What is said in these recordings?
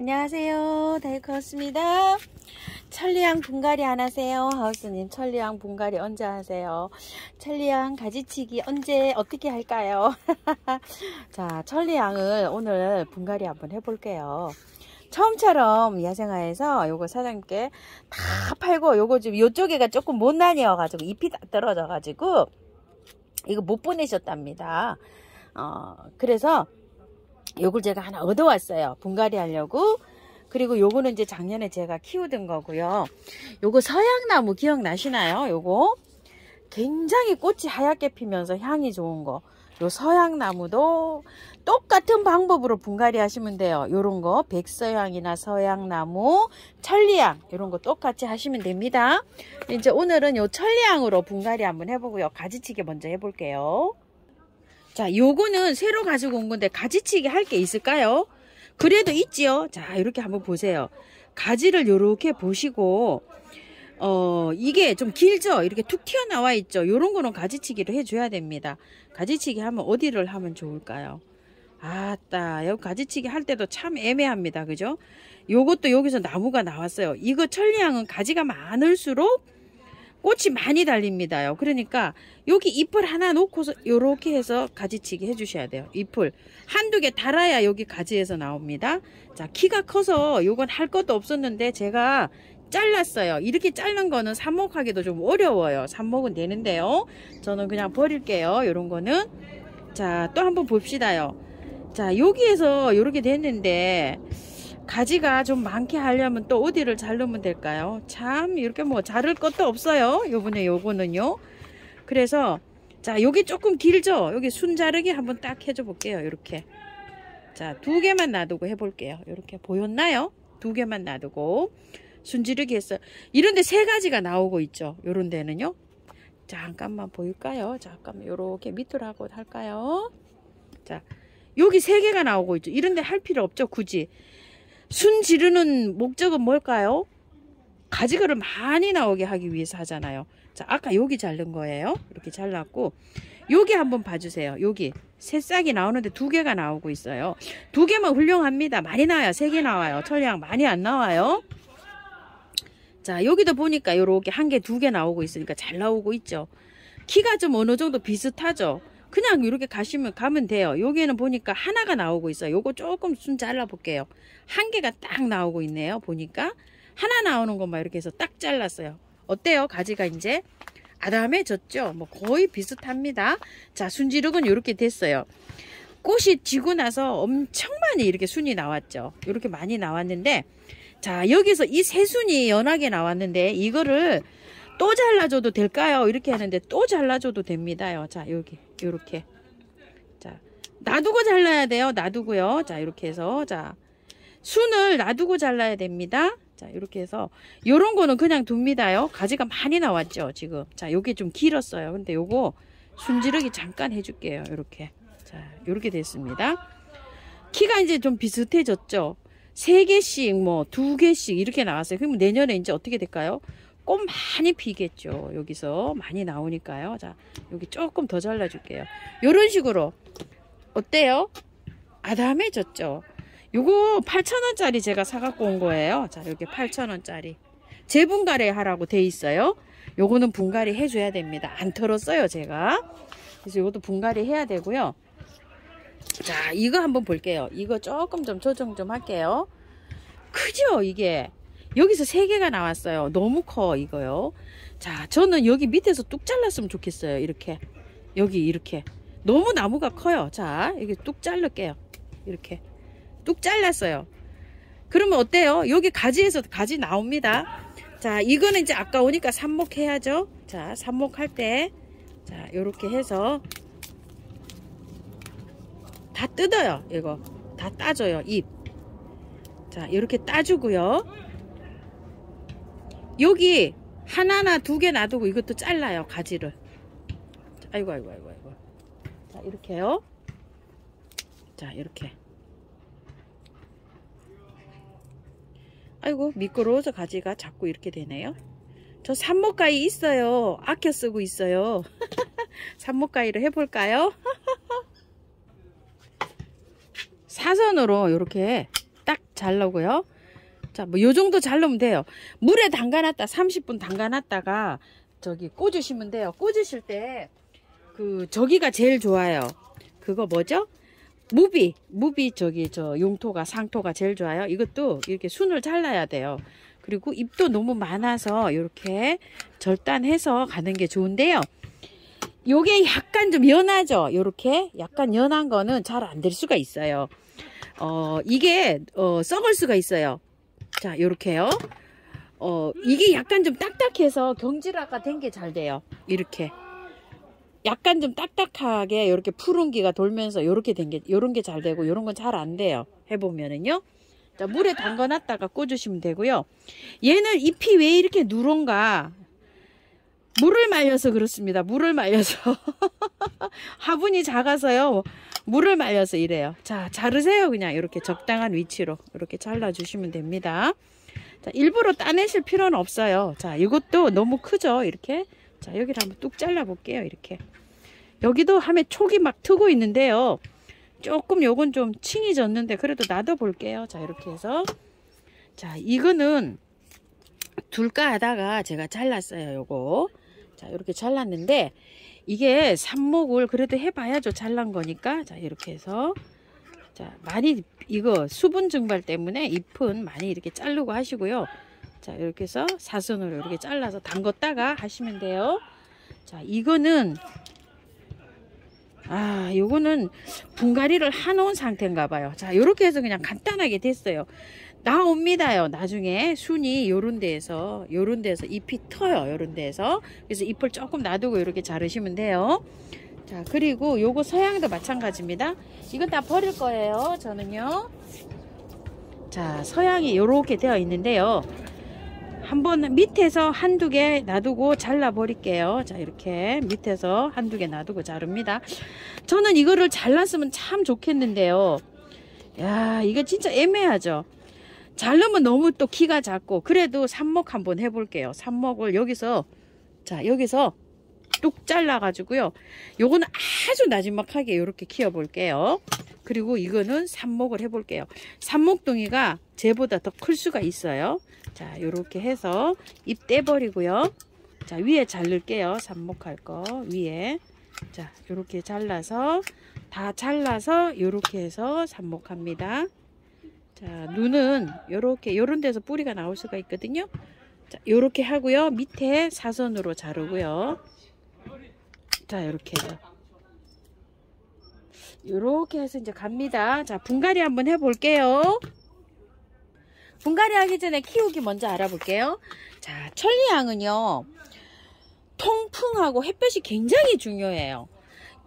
안녕하세요. 다이커스입니다. 천리향 분갈이 안 하세요? 하우스님, 천리향 분갈이 언제 하세요? 천리향 가지치기 언제, 어떻게 할까요? 자, 천리향을 오늘 분갈이 한번 해볼게요. 처음처럼 야생화에서 요거 사장님께 다 팔고 요거 지금 요쪽에가 조금 못 나뉘어가지고 잎이 다 떨어져가지고 이거 못 보내셨답니다. 어, 그래서 요걸 제가 하나 얻어왔어요. 분갈이 하려고. 그리고 요거는 이제 작년에 제가 키우던 거고요. 요거 서양나무 기억나시나요? 요거 굉장히 꽃이 하얗게 피면서 향이 좋은 거. 요 서양나무도 똑같은 방법으로 분갈이 하시면 돼요. 요런 거 백서향이나 서양나무, 천리향 이런 거 똑같이 하시면 됩니다. 이제 오늘은 요 천리향으로 분갈이 한번 해보고요. 가지치기 먼저 해볼게요. 자, 요거는 새로 가지고 온 건데 가지치기 할 게 있을까요? 그래도 있지요. 자, 이렇게 한번 보세요. 가지를 요렇게 보시고 어, 이게 좀 길죠? 이렇게 툭 튀어나와 있죠? 요런 거는 가지치기를 해줘야 됩니다. 가지치기 하면 어디를 하면 좋을까요? 아따, 여기 가지치기 할 때도 참 애매합니다. 그죠? 요것도 여기서 나무가 나왔어요. 이거 천리향은 가지가 많을수록 꽃이 많이 달립니다요. 그러니까 여기 잎을 하나 놓고서 요렇게 해서 가지치기 해주셔야 돼요. 잎을 한두 개 달아야 여기 가지에서 나옵니다. 자 키가 커서 요건 할 것도 없었는데 제가 잘랐어요. 이렇게 자른 거는 삽목하기도 좀 어려워요. 삽목은 되는데요. 저는 그냥 버릴게요. 요런 거는 자 또 한번 봅시다요. 자 여기에서 요렇게 됐는데 가지가 좀 많게 하려면 또 어디를 자르면 될까요? 참 이렇게 뭐 자를 것도 없어요. 요번에 요거는요. 그래서 자 여기 조금 길죠? 여기 순 자르기 한번 딱 해줘 볼게요. 이렇게 자 두 개만 놔두고 해볼게요. 이렇게 보였나요? 두 개만 놔두고 순지르기 했어요. 이런데 세 가지가 나오고 있죠. 요런 데는요. 잠깐만 보일까요? 잠깐만 요렇게 밑으로 하고 할까요? 자 여기 세 개가 나오고 있죠. 이런데 할 필요 없죠. 굳이 순 지르는 목적은 뭘까요? 가지가를 많이 나오게 하기 위해서 하잖아요. 자, 아까 여기 자른 거예요. 이렇게 잘랐고 여기 한번 봐주세요. 여기 새싹이 나오는데 두 개가 나오고 있어요. 두 개만 훌륭합니다. 많이 나와요. 세 개 나와요. 천리향 많이 안 나와요. 자, 여기도 보니까 이렇게 한 개, 두 개 나오고 있으니까 잘 나오고 있죠. 키가 좀 어느 정도 비슷하죠. 그냥 이렇게 가시면 가면 돼요. 여기에는 보니까 하나가 나오고 있어요. 요거 조금 순 잘라 볼게요. 한 개가 딱 나오고 있네요. 보니까 하나 나오는 것만 이렇게 해서 딱 잘랐어요. 어때요? 가지가 이제 아담해졌죠? 뭐 거의 비슷합니다. 자, 순지룩은 이렇게 됐어요. 꽃이 지고 나서 엄청 많이 이렇게 순이 나왔죠. 이렇게 많이 나왔는데 자, 여기서 이 세 순이 연하게 나왔는데 이거를 또 잘라줘도 될까요? 이렇게 하는데 또 잘라줘도 됩니다요. 자, 여기, 요렇게. 자, 놔두고 잘라야 돼요. 놔두고요. 자, 이렇게 해서, 자, 순을 놔두고 잘라야 됩니다. 자, 이렇게 해서, 요런 거는 그냥 둡니다요. 가지가 많이 나왔죠, 지금. 자, 요게 좀 길었어요. 근데 요거 순지르기 잠깐 해줄게요. 요렇게. 자, 요렇게 됐습니다. 키가 이제 좀 비슷해졌죠. 세 개씩, 뭐, 두 개씩 이렇게 나왔어요. 그럼 내년에 이제 어떻게 될까요? 꽃 많이 피겠죠. 여기서 많이 나오니까요. 자, 여기 조금 더 잘라줄게요. 이런 식으로 어때요? 아담해졌죠. 요거 8,000원짜리 제가 사갖고 온 거예요. 자, 여기 8,000원짜리. 재분갈이 하라고 돼 있어요. 요거는 분갈이 해줘야 됩니다. 안 털었어요, 제가. 그래서 이것도 분갈이 해야 되고요. 자, 이거 한번 볼게요. 이거 조금 좀 조정 좀 할게요. 크죠, 이게? 여기서 세 개가 나왔어요. 너무 커 이거요. 자 저는 여기 밑에서 뚝 잘랐으면 좋겠어요. 이렇게 여기 이렇게 너무 나무가 커요. 자 이게 뚝 자를게요. 이렇게 뚝 잘랐어요. 그러면 어때요? 여기 가지에서 가지 나옵니다. 자 이거는 이제 아까 오니까 삽목 해야죠. 자 삽목할 때 자 이렇게 해서 다 뜯어요. 이거 다 따줘요. 잎. 자 이렇게 따주고요. 여기 하나나 두 개 놔두고 이것도 잘라요 가지를. 아이고 아이고 아이고 아이고. 자 이렇게요. 자 이렇게. 아이고 미끄러워서 가지가 자꾸 이렇게 되네요. 저 산목가위 있어요. 아껴 쓰고 있어요. 산목가위를 해볼까요? 사선으로 이렇게 딱 잘라고요. 자, 뭐 요 정도 잘르면 돼요. 물에 담가놨다 30분 담가놨다가 저기 꽂으시면 돼요. 꽂으실 때 그 저기가 제일 좋아요. 그거 뭐죠? 무비, 무비 저기 저 용토가 상토가 제일 좋아요. 이것도 이렇게 순을 잘라야 돼요. 그리고 잎도 너무 많아서 이렇게 절단해서 가는 게 좋은데요. 요게 약간 좀 연하죠. 요렇게 약간 연한 거는 잘 안 될 수가 있어요. 어, 이게 어, 썩을 수가 있어요. 자, 요렇게요. 어, 이게 약간 좀 딱딱해서 경질화가 된 게 잘 돼요. 이렇게. 약간 좀 딱딱하게 이렇게 푸른기가 돌면서 이렇게 된 게, 요런 게 잘 되고, 요런 건 잘 안 돼요. 해보면은요. 자, 물에 담가 놨다가 꽂으시면 되고요. 얘는 잎이 왜 이렇게 누런가? 물을 말려서 그렇습니다. 물을 말려서. 화분이 작아서요. 물을 말려서 이래요. 자, 자르세요. 그냥 이렇게 적당한 위치로 이렇게 잘라주시면 됩니다. 자, 일부러 따내실 필요는 없어요. 자, 이것도 너무 크죠? 이렇게. 자, 여기를 한번 뚝 잘라 볼게요. 이렇게. 여기도 함에 촉이 막 트고 있는데요. 조금 요건 좀 층이 졌는데 그래도 놔둬 볼게요. 자, 이렇게 해서. 자, 이거는 둘까 하다가 제가 잘랐어요. 요거. 자, 이렇게 잘랐는데 이게 삽목을 그래도 해봐야죠. 잘란 거니까. 자, 이렇게 해서 자, 많이 이거 수분 증발 때문에 잎은 많이 이렇게 자르고 하시고요. 자, 이렇게 해서 사선으로 이렇게 잘라서 담궜다가 하시면 돼요. 자, 이거는 아, 요거는 분갈이를 해놓은 상태인가 봐요. 자, 요렇게 해서 그냥 간단하게 됐어요. 나옵니다요. 나중에 순이 요런 데에서 요런 데에서 잎이 터요. 요런 데에서. 그래서 잎을 조금 놔두고 이렇게 자르시면 돼요. 자, 그리고 요거 서양도 마찬가지입니다. 이건 다 버릴 거예요. 저는요. 자, 서양이 요렇게 되어 있는데요. 한번 밑에서 한두 개 놔두고 잘라 버릴게요. 자, 이렇게 밑에서 한두 개 놔두고 자릅니다. 저는 이거를 잘랐으면 참 좋겠는데요. 야, 이거 진짜 애매하죠. 자르면 너무 또 키가 작고 그래도 삽목 한번 해볼게요. 삽목을 여기서 자 여기서 뚝 잘라 가지고요. 요거는 아주 나지막하게 이렇게 키워 볼게요. 그리고 이거는 삽목을 해 볼게요. 삽목둥이가 쟤보다 더 클 수가 있어요. 자 이렇게 해서 잎 떼 버리고요. 자 위에 자를게요. 삽목할 거 위에 자 이렇게 잘라서 다 잘라서 이렇게 해서 삽목합니다. 자, 눈은 요렇게 요런 데서 뿌리가 나올 수가 있거든요. 자, 요렇게 하고요. 밑에 사선으로 자르고요. 자, 요렇게 해서 요렇게 해서 이제 갑니다. 자, 분갈이 한번 해 볼게요. 분갈이 하기 전에 키우기 먼저 알아볼게요. 자, 천리향은요. 통풍하고 햇볕이 굉장히 중요해요.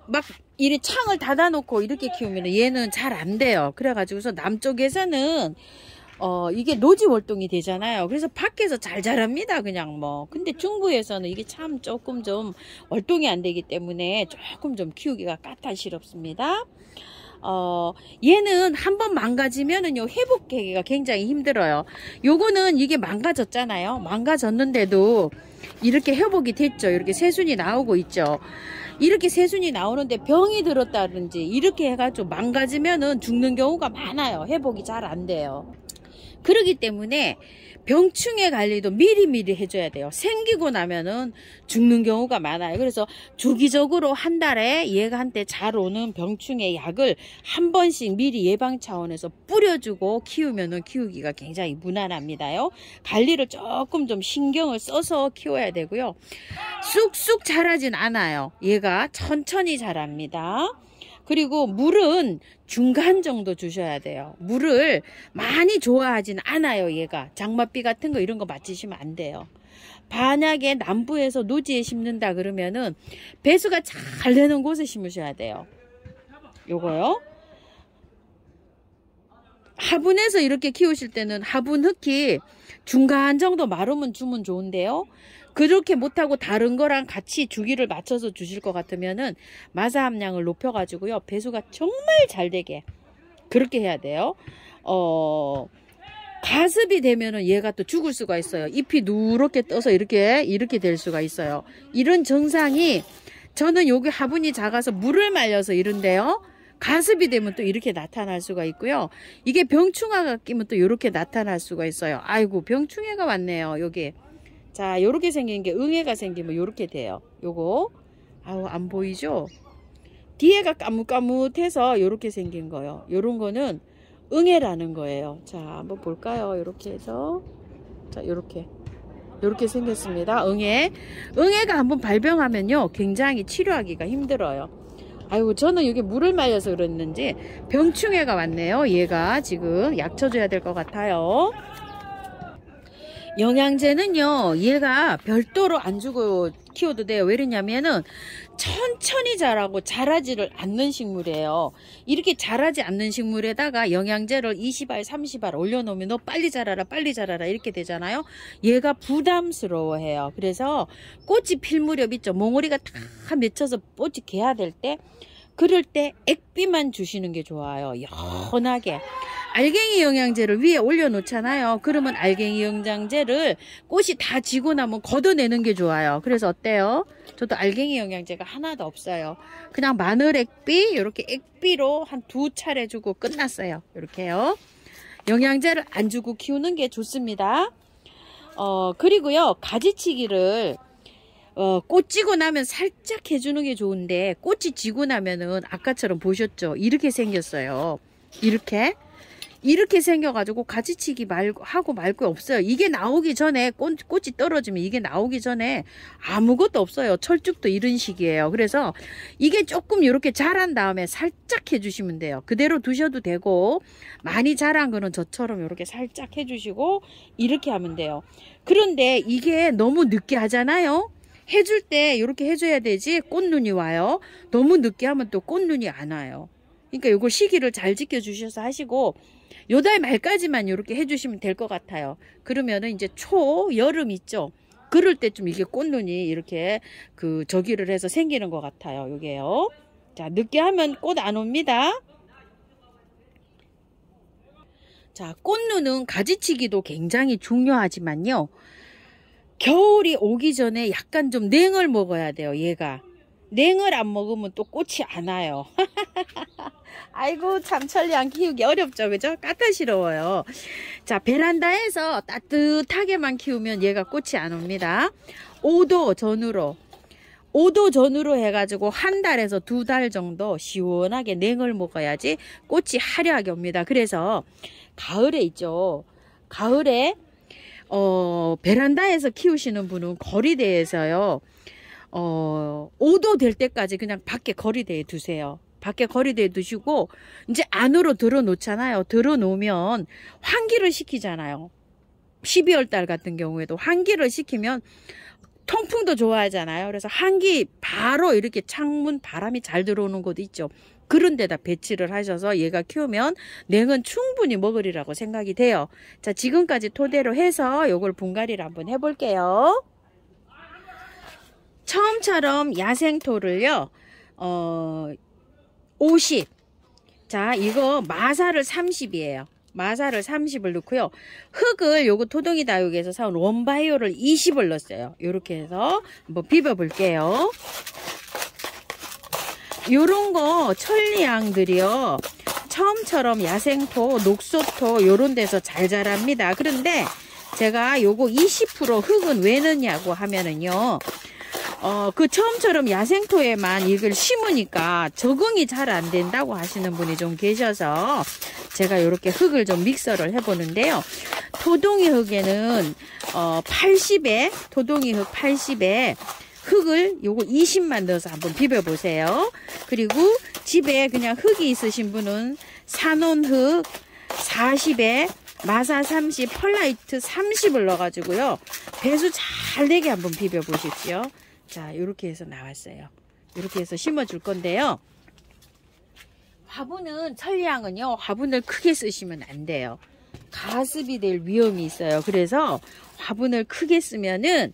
막 이리 창을 닫아놓고 이렇게 키우면 얘는 잘 안 돼요. 그래가지고서 남쪽에서는 어 이게 노지 월동이 되잖아요. 그래서 밖에서 잘 자랍니다. 그냥 뭐. 근데 중부에서는 이게 참 조금 좀 월동이 안 되기 때문에 조금 좀 키우기가 까탈스럽습니다. 어, 얘는 한 번 망가지면은 요, 회복하기가 굉장히 힘들어요. 요거는 이게 망가졌잖아요. 망가졌는데도 이렇게 회복이 됐죠. 이렇게 새순이 나오고 있죠. 이렇게 새순이 나오는데 병이 들었다든지 이렇게 해가지고 망가지면은 죽는 경우가 많아요. 회복이 잘 안 돼요. 그러기 때문에 병충해 관리도 미리미리 해줘야 돼요. 생기고 나면은 죽는 경우가 많아요. 그래서 주기적으로 한 달에 얘가 한테 잘 오는 병충해 약을 한 번씩 미리 예방 차원에서 뿌려주고 키우면은 키우기가 굉장히 무난합니다요. 관리를 조금 좀 신경을 써서 키워야 되고요. 쑥쑥 자라진 않아요. 얘가 천천히 자랍니다. 그리고 물은 중간 정도 주셔야 돼요. 물을 많이 좋아하진 않아요, 얘가. 장맛비 같은 거 이런 거 맞히시면 안 돼요. 만약에 남부에서 노지에 심는다 그러면은 배수가 잘 되는 곳에 심으셔야 돼요. 요거요. 화분에서 이렇게 키우실 때는 화분 흙이 중간 정도 마르면 주면 좋은데요. 그렇게 못하고 다른 거랑 같이 주기를 맞춰서 주실 것 같으면은 마사 함량을 높여가지고요. 배수가 정말 잘 되게 그렇게 해야 돼요. 어, 가습이 되면은 얘가 또 죽을 수가 있어요. 잎이 누렇게 떠서 이렇게, 이렇게 될 수가 있어요. 이런 증상이 저는 여기 화분이 작아서 물을 말려서 이런데요. 가습이 되면 또 이렇게 나타날 수가 있고요. 이게 병충해가 끼면 또 이렇게 나타날 수가 있어요. 아이고 병충해가 왔네요. 여기 자 요렇게 생긴 게 응애가 생기면 요렇게 돼요. 요거 아우 안 보이죠? 뒤에가 까뭇까뭇해서 요렇게 생긴 거예요. 요런 거는 응애라는 거예요. 자 한번 볼까요? 요렇게 해서 자 요렇게 이렇게 생겼습니다. 응애. 응애가 한번 발병하면요. 굉장히 치료하기가 힘들어요. 아이고 저는 여기 물을 말려서 그랬는지 병충해가 왔네요. 얘가 지금 약 쳐줘야 될 것 같아요. 영양제는요 얘가 별도로 안 주고 키워도 돼요. 왜 그러냐면은 천천히 자라고 자라지를 않는 식물이에요. 이렇게 자라지 않는 식물에다가 영양제를 20알 30알 올려놓으면 너 빨리 자라라 빨리 자라라 이렇게 되잖아요. 얘가 부담스러워 해요. 그래서 꽃이 필 무렵 있죠. 몽우리가 다 맺혀서 꽃이 개야 될 때 그럴 때 액비만 주시는 게 좋아요. 연하게 알갱이 영양제를 위에 올려놓잖아요. 그러면 알갱이 영양제를 꽃이 다 지고 나면 걷어내는 게 좋아요. 그래서 어때요? 저도 알갱이 영양제가 하나도 없어요. 그냥 마늘 액비 이렇게 액비로 한 두 차례 주고 끝났어요. 이렇게요. 영양제를 안 주고 키우는 게 좋습니다. 어 그리고요 가지치기를 어, 꽃 지고 나면 살짝 해주는 게 좋은데 꽃이 지고 나면은 아까처럼 보셨죠? 이렇게 생겼어요. 이렇게 이렇게 생겨가지고 가지치기 말고 하고 말고 없어요. 이게 나오기 전에 꽃, 꽃이 떨어지면 이게 나오기 전에 아무것도 없어요. 철쭉도 이런 식이에요. 그래서 이게 조금 이렇게 자란 다음에 살짝 해주시면 돼요. 그대로 두셔도 되고 많이 자란 거는 저처럼 이렇게 살짝 해주시고 이렇게 하면 돼요. 그런데 이게 너무 늦게 하잖아요. 해줄 때 이렇게 해줘야 되지 꽃눈이 와요. 너무 늦게 하면 또 꽃눈이 안 와요. 그러니까 이걸 시기를 잘 지켜주셔서 하시고 요달 말까지만 이렇게 해주시면 될 것 같아요. 그러면은 이제 초, 여름 있죠? 그럴 때 좀 이게 꽃눈이 이렇게 그 저기를 해서 생기는 것 같아요. 요게요. 자, 늦게 하면 꽃 안 옵니다. 자, 꽃눈은 가지치기도 굉장히 중요하지만요. 겨울이 오기 전에 약간 좀 냉을 먹어야 돼요, 얘가. 냉을 안 먹으면 또 꽃이 안 와요. 아이고 참 천리안 키우기 어렵죠. 그죠? 까탈스러워요. 자 베란다에서 따뜻하게만 키우면 얘가 꽃이 안 옵니다. 5도 전후로 5도 전후로 해가지고 한 달에서 두 달 정도 시원하게 냉을 먹어야지 꽃이 화려하게 옵니다. 그래서 가을에 있죠. 가을에 어 베란다에서 키우시는 분은 거리대에서요 어 5도 될 때까지 그냥 밖에 거리대에 두세요 밖에 거리대에 두시고 이제 안으로 들어 놓잖아요. 들어 놓으면 환기를 시키잖아요. 12월 달 같은 경우에도 환기를 시키면 통풍도 좋아하잖아요. 그래서 환기 바로 이렇게 창문 바람이 잘 들어오는 곳 있죠. 그런 데다 배치를 하셔서 얘가 키우면 냉은 충분히 먹으리라고 생각이 돼요. 자, 지금까지 토대로 해서 요걸 분갈이를 한번 해볼게요. 처음처럼 야생토를요, 어, 50. 자, 이거 마사를 30이에요. 마사를 30을 넣고요. 흙을 요거 토동이 다육에서 사온 원바이오를 20을 넣었어요. 요렇게 해서 한번 비벼 볼게요. 요런 거 천리향들이요. 처음처럼 야생토, 녹소토 요런 데서 잘 자랍니다. 그런데 제가 요거 20% 흙은 왜 넣냐고 하면은요. 어, 그 처음처럼 야생토에만 이걸 심으니까 적응이 잘 안 된다고 하시는 분이 좀 계셔서 제가 이렇게 흙을 좀 믹서를 해보는데요. 토동이 흙에는 어, 80에 토동이 흙 80에 흙을 요거 20만 넣어서 한번 비벼보세요. 그리고 집에 그냥 흙이 있으신 분은 산온흙 40에 마사 30, 펄라이트 30을 넣어가지고요. 배수 잘 되게 한번 비벼보십시오. 자 이렇게 해서 나왔어요. 이렇게 해서 심어 줄 건데요. 화분은 천리향은요 화분을 크게 쓰시면 안 돼요. 가습이 될 위험이 있어요. 그래서 화분을 크게 쓰면은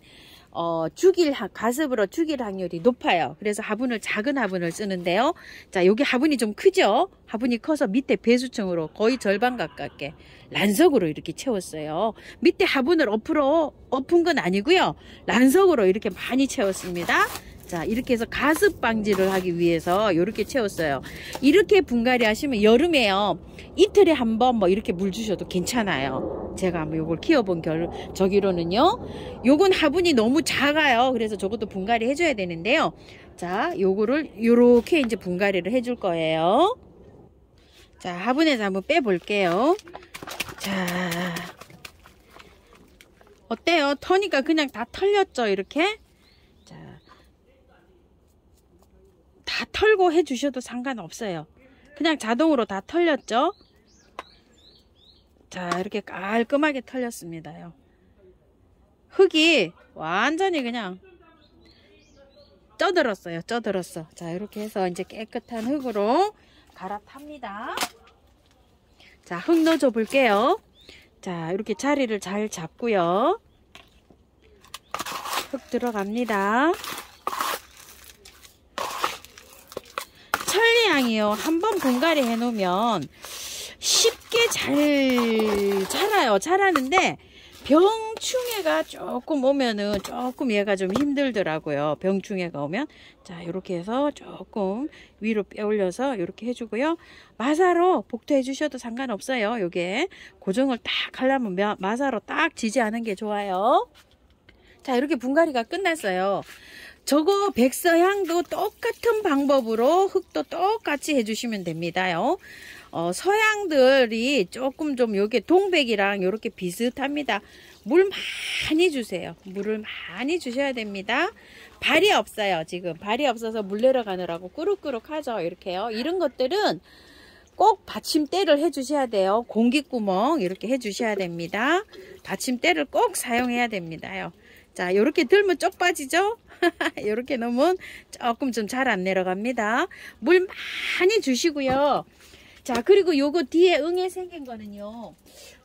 어, 죽일 가습으로 죽일 확률이 높아요. 그래서 화분을 작은 화분을 쓰는데요. 자, 여기 화분이 좀 크죠? 화분이 커서 밑에 배수층으로 거의 절반 가깝게 란석으로 이렇게 채웠어요. 밑에 화분을 엎으로 엎은 건 아니고요. 란석으로 이렇게 많이 채웠습니다. 자 이렇게 해서 가습 방지를 하기 위해서 이렇게 채웠어요. 이렇게 분갈이 하시면 여름에요. 이틀에 한 번 뭐 이렇게 물 주셔도 괜찮아요. 제가 한번 요걸 키워본 결 저기로는요. 요건 화분이 너무 작아요. 그래서 저것도 분갈이 해줘야 되는데요. 자 요거를 요렇게 이제 분갈이를 해줄 거예요. 자 화분에서 한번 빼 볼게요. 자. 어때요? 터니까 그냥 다 털렸죠 이렇게 자, 다 털고 해주셔도 상관없어요. 그냥 자동으로 다 털렸죠? 자 이렇게 깔끔하게 털렸습니다요. 흙이 완전히 그냥 쪄들었어요 쪄들었어. 자 이렇게 해서 이제 깨끗한 흙으로 갈아탑니다. 자 흙 넣어줘 볼게요. 자 이렇게 자리를 잘 잡고요. 흙 들어갑니다 천리향이요. 한번 분갈이 해 놓으면 쉽게 잘 자라요. 자라는데 병충해가 조금 오면은 조금 얘가 좀 힘들더라고요. 병충해가 오면. 자 이렇게 해서 조금 위로 빼 올려서 이렇게 해주고요. 마사로 복토해 주셔도 상관없어요. 요게 고정을 딱 하려면 마사로 딱 지지하는 게 좋아요. 자 이렇게 분갈이가 끝났어요 저거 백서향도 똑같은 방법으로 흙도 똑같이 해주시면 됩니다요. 어, 서양들이 조금 좀 요게 동백이랑 요렇게 비슷합니다. 물 많이 주세요. 물을 많이 주셔야 됩니다. 발이 없어요. 지금 발이 없어서 물 내려가느라고 꾸룩꾸룩 하죠. 이렇게요. 이런 것들은 꼭 받침대를 해주셔야 돼요. 공기구멍 이렇게 해주셔야 됩니다. 받침대를 꼭 사용해야 됩니다요. 자, 이렇게 들면 쪽 빠지죠? 이렇게 넣으면 조금 좀 잘 안 내려갑니다. 물 많이 주시고요. 자, 그리고 요거 뒤에 응애 생긴 거는요.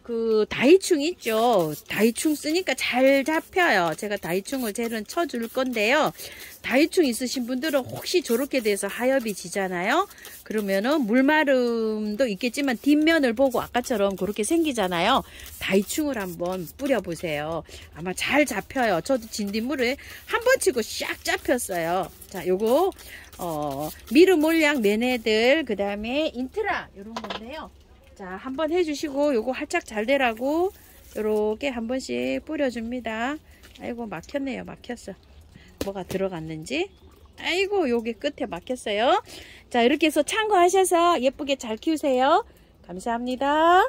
그 다이충 있죠? 다이충 쓰니까 잘 잡혀요. 제가 다이충을 젤은 쳐줄 건데요. 다이충 있으신 분들은 혹시 저렇게 돼서 하엽이 지잖아요? 그러면은 물마름도 있겠지만 뒷면을 보고 아까처럼 그렇게 생기잖아요. 다이충을 한번 뿌려 보세요. 아마 잘 잡혀요. 저도 진딧물을 한 번 치고 샥 잡혔어요. 자 요거 어 미르몰량 매네들 그 다음에 인트라 이런 건데요 자, 한번 해주시고 요거 활짝 잘 되라고 요렇게 한 번씩 뿌려줍니다. 아이고 막혔네요. 막혔어. 뭐가 들어갔는지. 아이고 요게 끝에 막혔어요. 자 이렇게 해서 참고하셔서 예쁘게 잘 키우세요. 감사합니다.